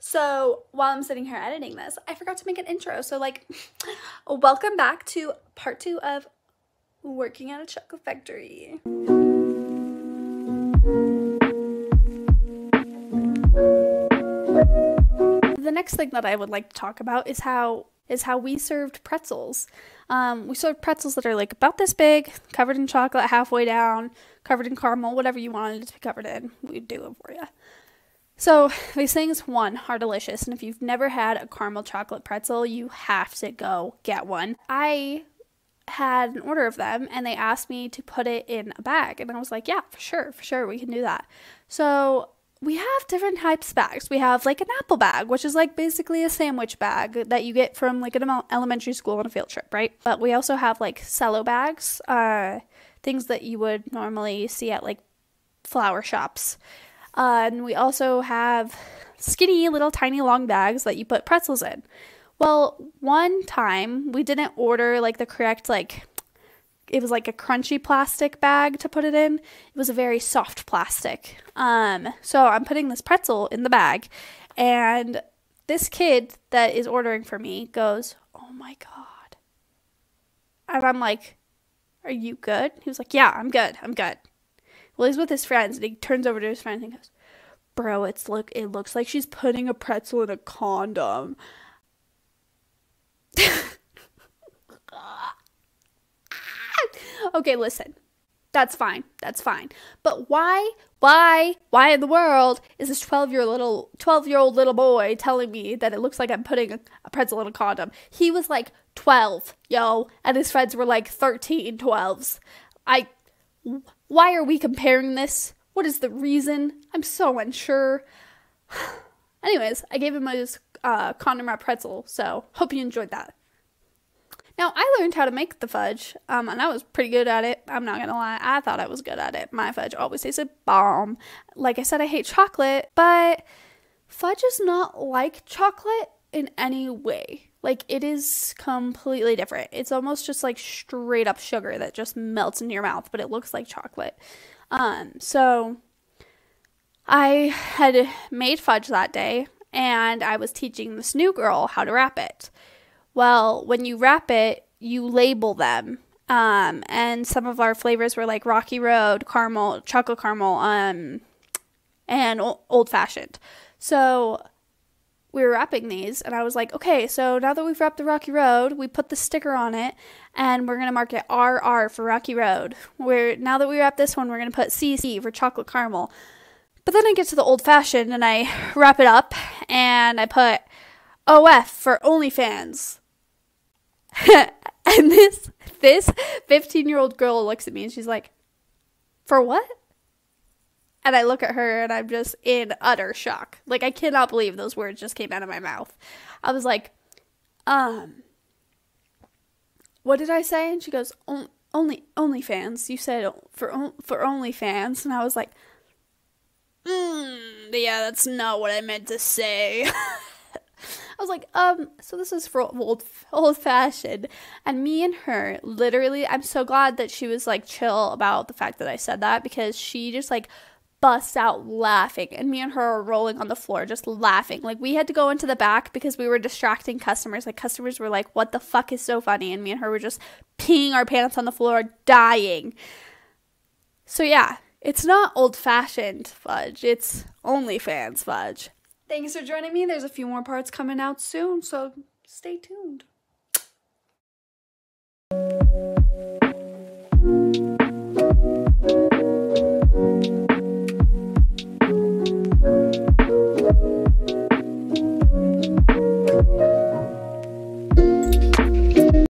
So while I'm sitting here editing this, I forgot to make an intro. So like, welcome back to part two of working at a chocolate factory. The next thing that I would like to talk about is how is how we served pretzels. Um, we served pretzels that are like about this big, covered in chocolate halfway down, covered in caramel, whatever you wanted it to be covered in, we'd do it for you. So these things, one, are delicious, and if you've never had a caramel chocolate pretzel, you have to go get one. I had an order of them, and they asked me to put it in a bag, and I was like, yeah, for sure, for sure, we can do that. So we have different types of bags. We have like an apple bag, which is like basically a sandwich bag that you get from like an elementary school on a field trip, right? But we also have like cello bags, uh, things that you would normally see at like flower shops. Uh, and we also have skinny little tiny long bags that you put pretzels in. Well, one time we didn't order like the correct like it was like a crunchy plastic bag to put it in. It was a very soft plastic. Um, so I'm putting this pretzel in the bag, and this kid that is ordering for me goes, "Oh my god!" And I'm like, "Are you good?" He was like, "Yeah, I'm good. I'm good." Well, he's with his friends, and he turns over to his friend and goes, "Bro, it's look. It looks like she's putting a pretzel in a condom." okay, listen. That's fine. That's fine. But why, why, why in the world is this 12 year little 12 year old little boy telling me that it looks like I'm putting a, a pretzel in a condom? He was like 12, yo, and his friends were like 13, 12s. I why are we comparing this? What is the reason? I'm so unsure. Anyways, I gave him his uh, condom wrap pretzel, so hope you enjoyed that. Now, I learned how to make the fudge, um, and I was pretty good at it. I'm not gonna lie, I thought I was good at it. My fudge always tasted bomb. Like I said, I hate chocolate, but fudge is not like chocolate in any way. Like it is completely different. It's almost just like straight up sugar that just melts in your mouth, but it looks like chocolate. Um, so I had made fudge that day and I was teaching this new girl how to wrap it. Well, when you wrap it, you label them. Um, and some of our flavors were like Rocky Road, caramel, chocolate caramel, um, and old fashioned. So we were wrapping these and I was like, okay, so now that we've wrapped the Rocky Road, we put the sticker on it and we're gonna mark it RR for Rocky Road. Where now that we wrap this one, we're gonna put CC for chocolate caramel. But then I get to the old fashioned and I wrap it up and I put OF for OnlyFans. and this this 15 year old girl looks at me and she's like, for what? And I look at her and I'm just in utter shock. Like I cannot believe those words just came out of my mouth. I was like, um what did I say? And she goes, only only fans. You said for for only fans, and I was like, mm, yeah, that's not what I meant to say. I was like, um, so this is for old old fashioned. And me and her, literally, I'm so glad that she was like chill about the fact that I said that because she just like bust out laughing and me and her are rolling on the floor just laughing. Like we had to go into the back because we were distracting customers. Like customers were like what the fuck is so funny? And me and her were just peeing our pants on the floor dying. So yeah it's not old fashioned fudge. It's OnlyFans fudge. Thanks for joining me. There's a few more parts coming out soon so stay tuned